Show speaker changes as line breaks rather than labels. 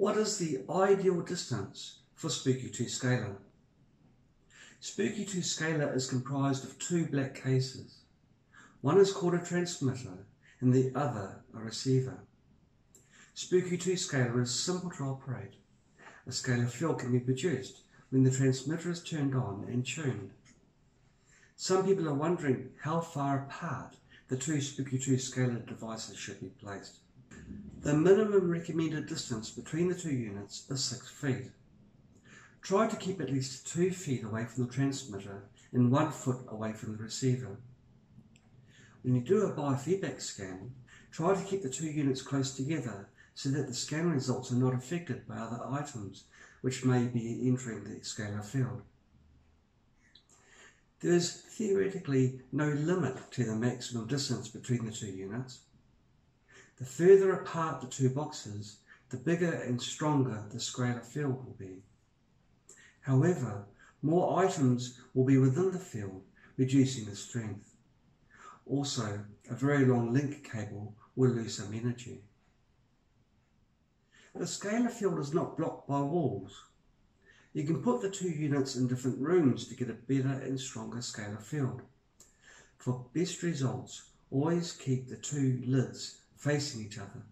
What is the ideal distance for Spooky 2 scalar? Spooky 2 scalar is comprised of two black cases. One is called a transmitter and the other a receiver. Spooky 2 scalar is simple to operate. A scalar field can be produced when the transmitter is turned on and tuned. Some people are wondering how far apart the two Spooky 2 scalar devices should be placed. The minimum recommended distance between the two units is 6 feet. Try to keep at least 2 feet away from the transmitter and 1 foot away from the receiver. When you do a biofeedback scan, try to keep the two units close together so that the scan results are not affected by other items which may be entering the scalar field. There is theoretically no limit to the maximum distance between the two units. The further apart the two boxes, the bigger and stronger the scalar field will be. However, more items will be within the field, reducing the strength. Also, a very long link cable will lose some energy. The scalar field is not blocked by walls. You can put the two units in different rooms to get a better and stronger scalar field. For best results, always keep the two lids facing each other